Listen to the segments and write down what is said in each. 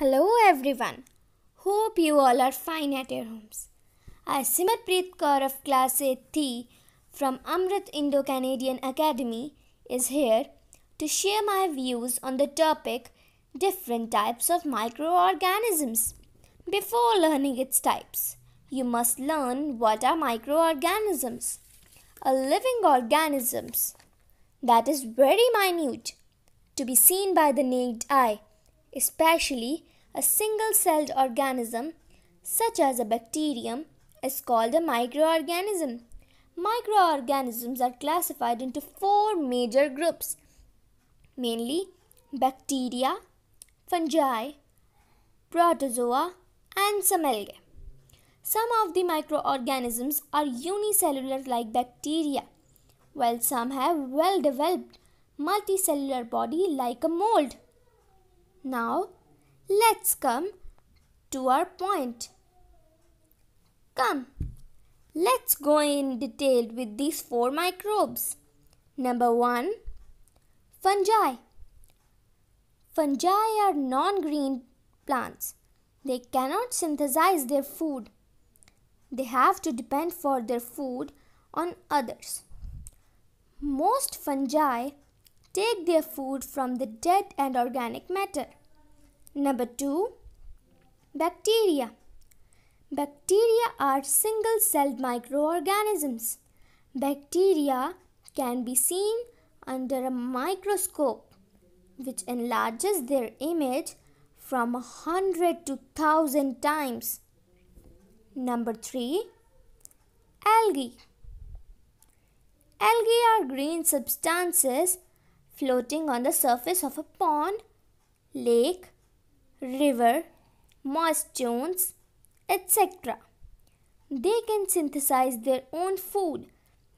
Hello everyone. Hope you all are fine at your homes. I Simarpreet Kaur of Class 8T from Amrit Indo-Canadian Academy is here to share my views on the topic different types of microorganisms. Before learning its types, you must learn what are microorganisms. A living organisms that is very minute to be seen by the naked eye, especially a single celled organism such as a bacterium is called a microorganism. Microorganisms are classified into four major groups mainly bacteria, fungi, protozoa, and some algae. Some of the microorganisms are unicellular like bacteria, while some have well developed multicellular body like a mold. Now, let's come to our point. Come, let's go in detail with these four microbes. Number 1 Fungi. Fungi are non green plants. They cannot synthesize their food. They have to depend for their food on others. Most fungi take their food from the dead and organic matter. Number 2 Bacteria. Bacteria are single celled microorganisms. Bacteria can be seen under a microscope which enlarges their image from a hundred to thousand times. Number 3 Algae. Algae are green substances floating on the surface of a pond, lake, river, moist zones, etc. They can synthesize their own food.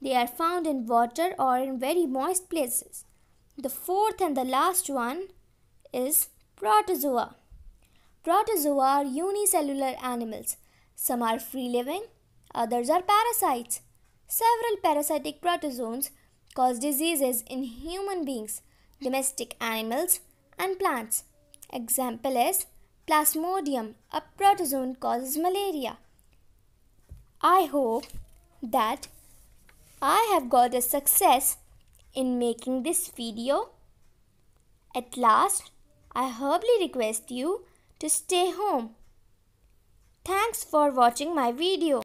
They are found in water or in very moist places. The fourth and the last one is protozoa. Protozoa are unicellular animals. Some are free living, others are parasites. Several parasitic protozoans cause diseases in human beings, domestic animals, and plants. Example is Plasmodium, a protozoan causes malaria. I hope that I have got a success in making this video. At last, I humbly request you to stay home. Thanks for watching my video.